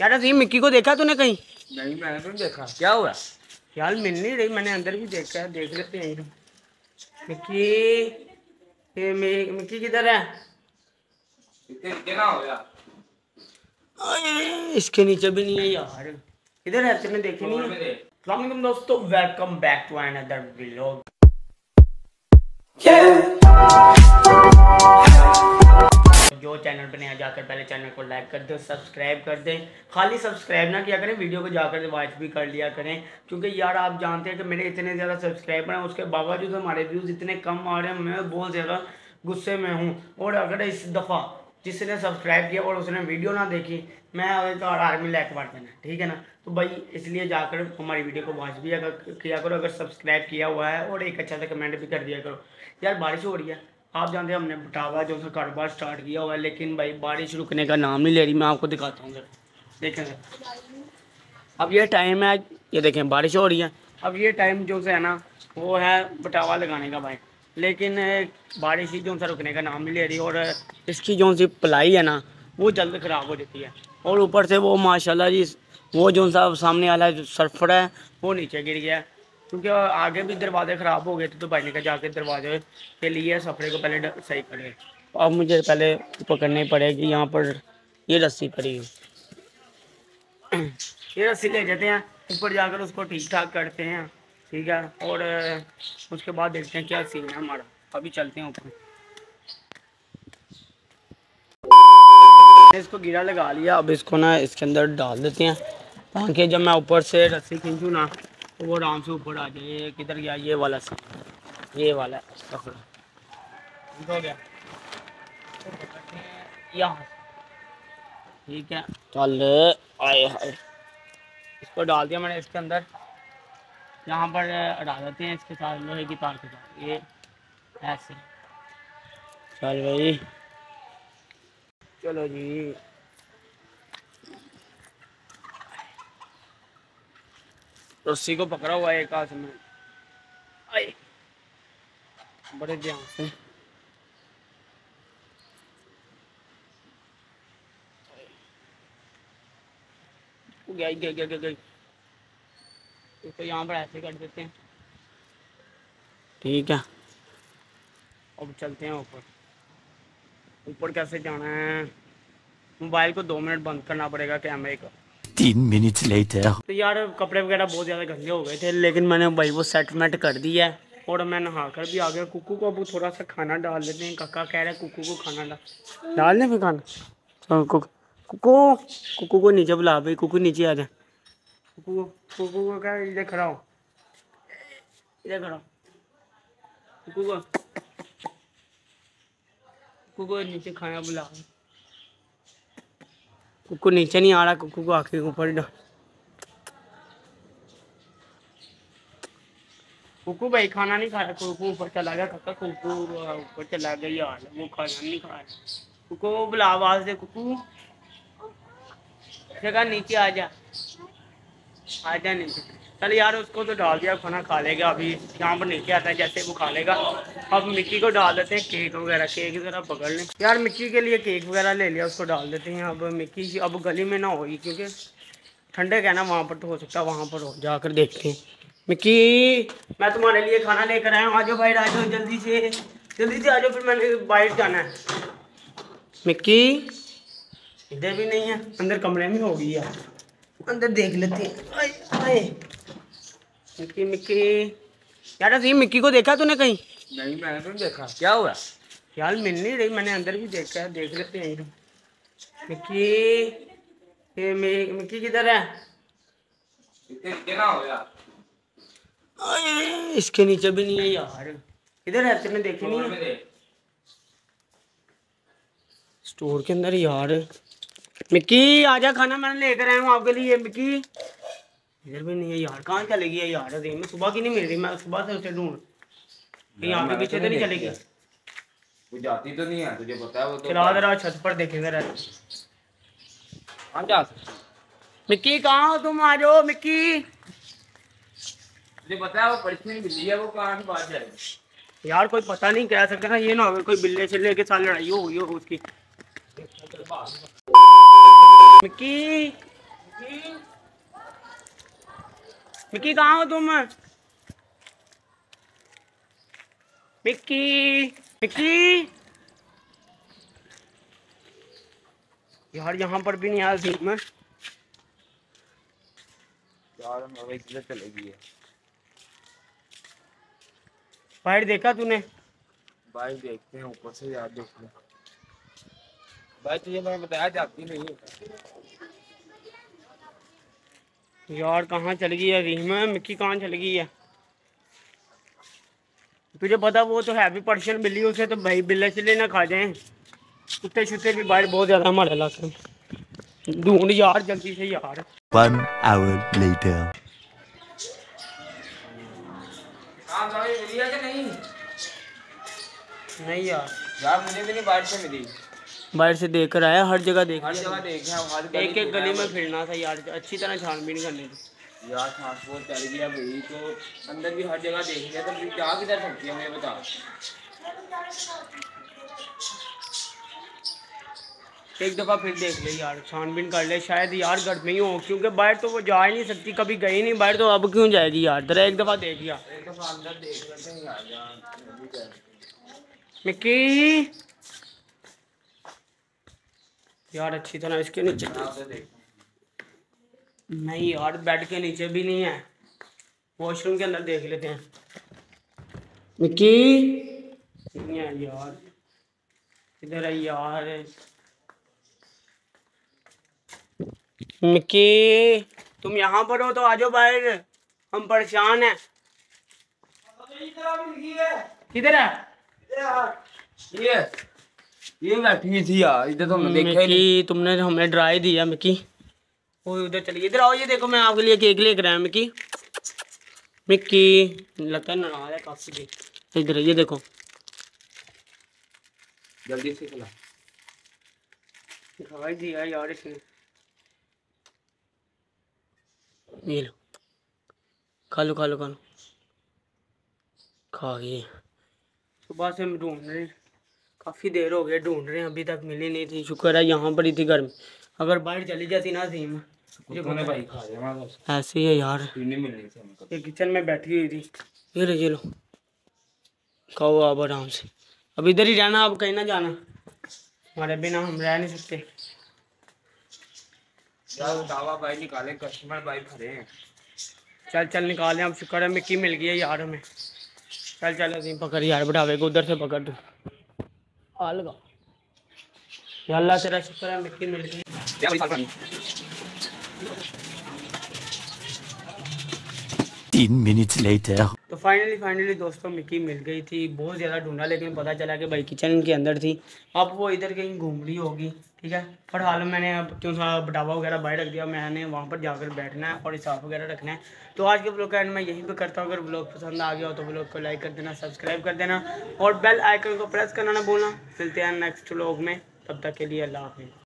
यार अजीम मिक्की को देखा तूने कहीं? नहीं मैंने तो नहीं देखा। क्या हुआ? यार मिल नहीं रही मैंने अंदर भी देखा है देख लेते हैं। मिक्की ये मिक्की किधर है? इतने नीचे ना हो यार? अरे, इसके नीचे भी नहीं है यार। किधर है? तुमने देखी नहीं है। अस्सलाम दोस्तों welcome back to another vlog जो चैनल पे नया जाकर पहले चैनल को लाइक कर दें सब्सक्राइब कर दें। खाली सब्सक्राइब ना किया करें, वीडियो को जाकर वॉच भी कर लिया करें। क्योंकि यार आप जानते हैं कि मेरे इतने ज़्यादा सब्सक्राइबर हैं, उसके बावजूद हमारे व्यूज़ इतने कम आ रहे हैं, मैं बहुत ज़्यादा गुस्से में हूँ। और अगर इस दफ़ा जिसने सब्सक्राइब किया और उसने वीडियो ना देखी, मैं तो आर्मी लैक बांट देना ठीक है ना? तो भाई, इसलिए जाकर हमारी वीडियो को वॉच भी अगर किया करो, अगर सब्सक्राइब किया हुआ है और एक अच्छा सा कमेंट भी कर दिया करो। यार बारिश हो रही है। आप जानते हैं हमने बटावा जो सा कारोबार स्टार्ट किया हुआ है, लेकिन भाई बारिश रुकने का नाम नहीं ले रही, मैं आपको दिखाता हूँ सर देखें सर अब ये टाइम है, ये देखें, बारिश हो रही है। अब ये टाइम जो है ना, वो है बटावा लगाने का भाई। लेकिन बारिश ही जो सा रुकने का नाम नहीं ले रही, और इसकी जो सी पलाई है ना, वो जल्द ख़राब हो जाती है। और ऊपर से वो, माशाल्लाह जी, वो जो सा सामने वाला जो सर्फर है, वो नीचे गिर गया क्योंकि आगे भी दरवाजे ख़राब हो गए थे तो भाई ने कहा, जाके दरवाजे के लिए सफरे को पहले सही करे। अब मुझे पहले पकड़नी पड़ेगी, यहाँ पर ये रस्सी पड़ी है ये रस्सी ले जाते हैं, ऊपर जाकर उसको ठीक ठाक करते हैं, ठीक है? और उसके बाद देखते हैं क्या सीन है हमारा। अभी चलते हैं ऊपर। इसको गिरा लगा लिया, अब इसको ना इसके अंदर डाल देते हैं, ताकि जब मैं ऊपर से रस्सी खींचूँ ना वो आराम से ऊपर आ जाए किधर गया, ये वाला सा ये वाला हो गया। यहाँ ठीक है। चल, आए हाय इसको डाल दिया मैंने इसके अंदर। यहाँ पर डाल देते हैं इसके साथ, लोहे की तार के साथ। ये ऐसे। चल भाई। चलो जी। रस्सी को पकड़ा हुआ है एक हाथ में। बड़े ध्यान से। गया गया गया गया इसको यहाँ पर ऐसे कर देते हैं। ठीक है। अब चलते हैं ऊपर। ऊपर कैसे जाना है? मोबाइल को दो मिनट बंद करना पड़ेगा कैमरे का। Fifteen minutes later. तो यार, कपड़े वगैरह बहुत ज़्यादा गंदे हो गए थे, लेकिन मैंने भाई वो सेटमेंट कर दिया है, और मैं नहा कर भी आ गया। कुकू को अब थोड़ा सा खाना डाल देते हैं। काका कह रहे कुकू को खाना डाल। डाल दें फिर खाना। कुक, कुकू को नीचे बुला भाई, कुकू नीचे आ जाए कुकू को क्या इधर खड़ा हो। इधर खड़ा कुकू को कुकू को नीचे खाना बुला। कुकू नीचे नहीं आ रहा, कुकू को आखिर ऊपर कुकू भाई खाना नहीं खा रहा, कुकू ऊपर चला गया, काका कुकू ऊपर चला गया यार, वो खाना नहीं खाया कुकू को बुला आवाज़ दे कुकू। जगह नीचे आ जा। आ जा नीचे। चल यार, उसको तो डाल दिया, खाना खा लेगा। अभी यहाँ पर नीचे आता है जैसे वो खा लेगा। अब मिक्की को डाल देते हैं केक वगैरह। केक जरा पकड़ लें। यार, मिक्की के लिए केक वगैरह ले लिया, उसको डाल देते हैं। अब मिक्की अब गली में ना होगी क्योंकि ठंडे कहना वहाँ पर तो हो सकता है, वहाँ पर हो। जाकर देखते हैं। मिक्की, मैं तुम्हारे लिए खाना लेकर आया हूँ। आ जाओ बाहर आ जाओ, जल्दी से जल्दी से आ जाओ, फिर मैंने बाइट जाना है। मिक्की, इधर भी नहीं है, अंदर कमरे में होगी यार अंदर देख लेते हैं। Mickey Mickey. यार अजीम मिक्की को देखा तूने कहीं? नहीं मैंने तो नहीं देखा। क्या हुआ? यार मिल नहीं रही मैंने अंदर भी देखा है देख लेते हैं। मिक्की ये मिक्की किधर है? हो इसके नीचे भी नहीं है यार। किधर है? तुमने देखी नहीं है? स्टोर के अंदर यार। मिक्की आजा खाना मैंने लेकर आया हूँ आपके लिए। मिक्की। इधर भी नहीं है यार। कहाँ चले गई है यार? अरे मैं सुबह की नहीं मिल रही मैं सुबह से उसे ढूंढ। कहीं आगे पीछे तो नहीं चलेगी। वो जाती तो नहीं है तुझे पता है वो तो चला जरा छत पर देखे जरा कहाँ जा? मिक्की कहाँ हो तुम? आ जाओ मिक्की। तुझे पता है वो परेशानी बिल्ली है वो कहाँ की बात जाएगी? यार कोई पता नहीं कह सकता ना ये ना हो कोई बिल्ले चिल्ले के साथ लड़ाई हो गई हो उसकी। मिक्की? मिक्की कहाँ हो तुम? Mickey Mickey. यार यहाँ पर भी नहीं आया सीट में। यार इधर चलेगी है बाहर देखा तूने? भाई देखते हैं ऊपर से यार देख भाई तुझे मैंने बताया जाती नहीं है। यार कहाँ चल गई है? रीमा मिक्की कहाँ चल गई है? तुझे पता वो तो है भी पर्शियन बिल्ली उसे तो भाई बिल्ले चिल्ले ना खा जाए। कुत्ते शुत्ते भी बाहर बहुत ज़्यादा हमारे इलाके में ढूंढ यार जल्दी से यार। One hour later. हाँ है नहीं? यार। यार मुझे भी नहीं बाहर से मिली। बाहर से देख कर आया हर जगह देख हर जगह देखे हर एक एक गली में फिरना था यार अच्छी तरह छानबीन करनी थी यार ट्रांसपोर्ट चल गया भाई तो अंदर भी हर जगह देख लिया तो जा किधर सकती है मुझे बता। एक दफ़ा फिर देख ले यार छानबीन कर ले शायद यार घर में ही हो क्योंकि बाहर तो वो जा ही नहीं सकती कभी गई नहीं बाहर तो अब क्यों जाएगी यार? जरा एक दफ़ा देख यार एक दफ़ा अंदर देख लेते हैं यार मिक्की यार अच्छी तरह इसके नीचे नहीं यार बेड के नीचे भी नहीं है। वॉशरूम के अंदर देख लेते हैं। मिक्की? नहीं है यार। इधर है यार। मिक्की? तुम यहाँ पर हो तो आ जाओ बाहर। हम परेशान हैं। किधर है? ये। ये बैठी थी यार इधर तो हमने देखा ही तुमने हमें ड्राई दिया मिक्की। वो उधर चली इधर आओ ये देखो मैं आपके लिए केक लेकर आया मिक्की। मिक्की लगता है नाराज़ है काफ़ी इधर ये देखो। जल्दी से खिला ड्राई दिया यार इसने। ये लो। खा लो खा लो खा लो। खा गई। सुबह से हम ढूंढ रहे हैं। काफ़ी देर हो गई ढूंढ रहे हैं अभी तक मिली नहीं थी। शुक्र है यहाँ पर ही थी घर में अगर बाहर चली जाती ना बस ऐसे ही है यार। थी ये किचन में बैठी हुई थी। ये लो ये लो। खाओ आप आराम से। अब इधर ही रहना अब कहीं ना जाना। हमारे बिना हम रह नहीं सकते। यार भाई निकाले कस्टमर भाई भरे चल चल निकालें अब शुक्र है मिक्की मिल गई है यार हमें। चल चल असीम पकड़ यार बढ़ावे को उधर से पकड़ तू। आ लगा अल्लाह तेरा शुक्र है मिट्टी मिल गई। Ten minutes later. तो फाइनली फाइनली दोस्तों मिकी मिल गई थी बहुत ज़्यादा ढूंढा लेकिन पता चला कि भाई किचन के अंदर थी। अब वो इधर कहीं घूम रही होगी। ठीक है? फिर फ़िलहाल मैंने बच्चों सा बटावा वगैरह बाहर रख दिया, मैंने वहाँ पर जाकर बैठना है और हिसाब वगैरह रखना है। तो आज के ब्लॉग का एंड मैं यहीं पे करता हूँ। अगर ब्लॉग पसंद आ गया हो तो ब्लॉग को लाइक कर देना सब्सक्राइब कर देना और बेल आइकन को प्रेस करना ना भूलना। मिलते हैं नेक्स्ट ब्लॉग में। तब तक के लिए अल्लाह हाफिज़।